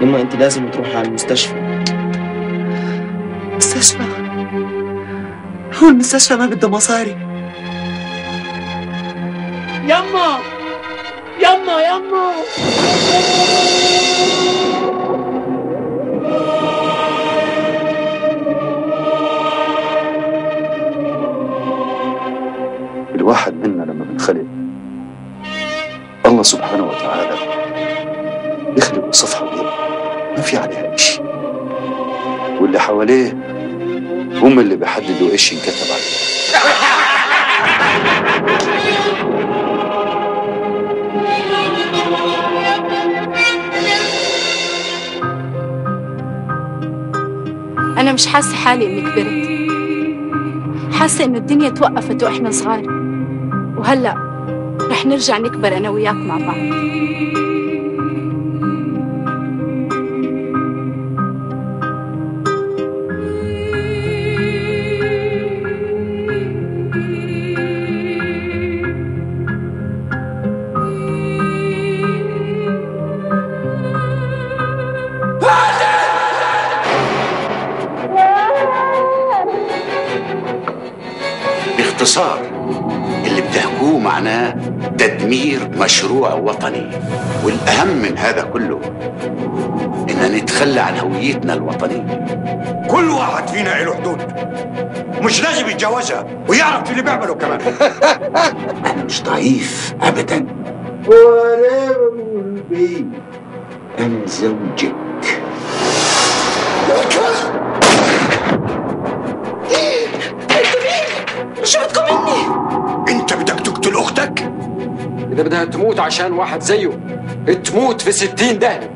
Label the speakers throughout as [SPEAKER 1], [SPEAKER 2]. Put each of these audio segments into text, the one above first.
[SPEAKER 1] يما أنت لازم تروحي على المستشفى.
[SPEAKER 2] مستشفى؟ هو المستشفى ما بده مصاري.
[SPEAKER 1] يما! يما! يما!
[SPEAKER 3] الواحد منا لما بنخلق الله سبحانه وتعالى بيضاء ما في عليها. شيء واللي حواليه هم اللي بيحددوا إيش ينكتب عليه.
[SPEAKER 4] أنا مش حاسة حالي إني كبرت. حاسة إنه الدنيا توقفت وإحنا صغار. وهلأ رح نرجع نكبر أنا وياك مع بعض.
[SPEAKER 5] باختصار اللي بتحكوه معناه تدمير مشروع وطني. والأهم من هذا كله إن نتخلى عن هويتنا الوطنية.
[SPEAKER 6] كل واحد فينا له حدود. مش لازم يتجاوزها ويعرف في اللي بيعمله كمان.
[SPEAKER 5] أنا مش ضعيف أبدا.
[SPEAKER 7] ولا بقول بيه
[SPEAKER 5] أنا زوجك
[SPEAKER 6] أختك؟
[SPEAKER 8] إذا بدها تموت عشان واحد زيه تموت في ستين دهنة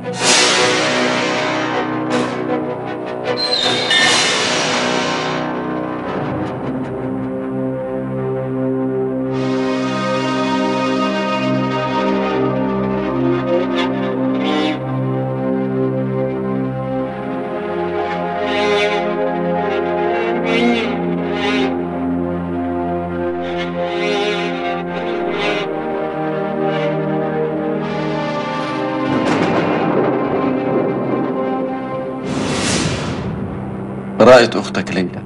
[SPEAKER 3] رأيت أختك ليلى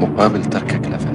[SPEAKER 3] مقابل تركك لها